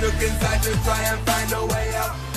look inside to try and find a way out.